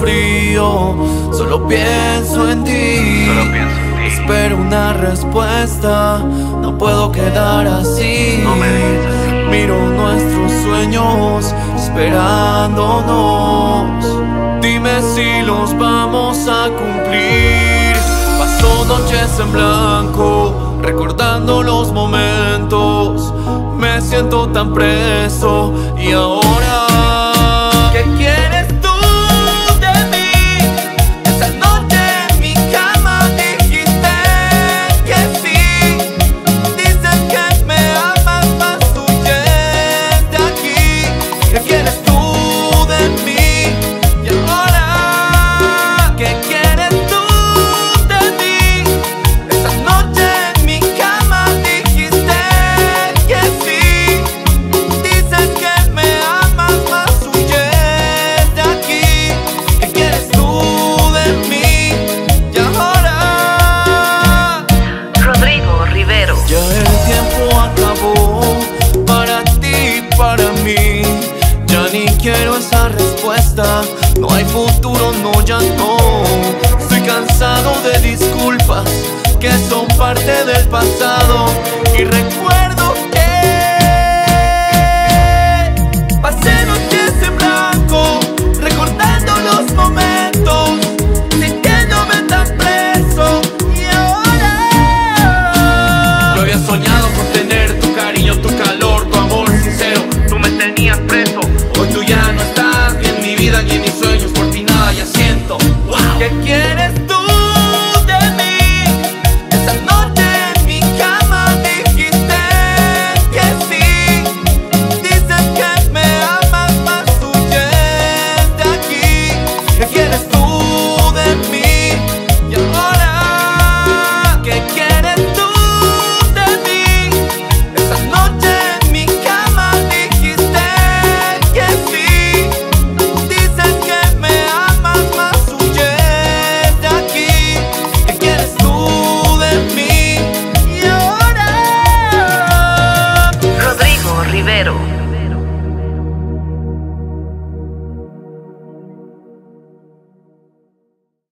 frío, solo pienso en ti. Solo pienso en ti. Espero una respuesta, no puedo quedar así. No me digas. Miro nuestros sueños esperándonos. Dime si los vamos a cumplir. Paso noches en blanco, recordando los momentos. Me siento tan preso y ahora. Para mí. Ya ni quiero esa respuesta. No hay futuro, no, ya no. Estoy cansado de disculpas que son parte del pasado. Y recuerda. Hoy tú ya no estás, ni en mi vida ni en mis sueños, por ti nada ya siento. Rivero.